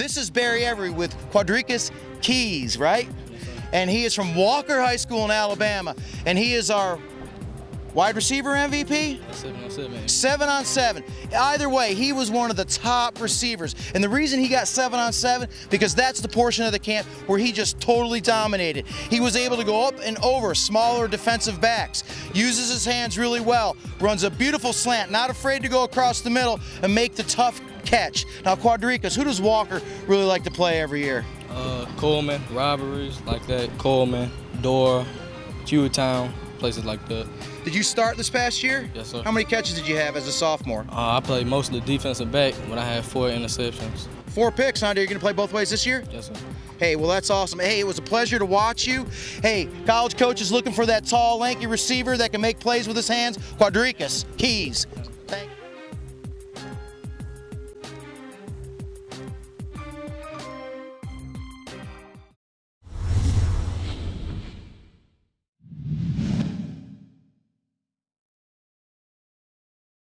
This is Barry Every with Quadrekas Keys, right? And he is from Walker High School in Alabama. And he is our wide receiver MVP? Seven on seven. Seven on seven. Either way, he was one of the top receivers. And the reason he got seven on seven, because that's the portion of the camp where he just totally dominated. He was able to go up and over smaller defensive backs, uses his hands really well, runs a beautiful slant, not afraid to go across the middle and make the tough catch. Now, Quadrekas, who does Walker really like to play every year? Uh, Cullman, robberies like that. Cullman, Dora, Hewittown, places like that. Did you start this past year? Yes, sir. How many catches did you have as a sophomore? Uh, I played mostly defensive back, but I had four interceptions. Four picks, huh? Are going to play both ways this year? Yes, sir. Hey, well, that's awesome. Hey, it was a pleasure to watch you. Hey, college coach is looking for that tall, lanky receiver that can make plays with his hands. Quadrekas, Keys.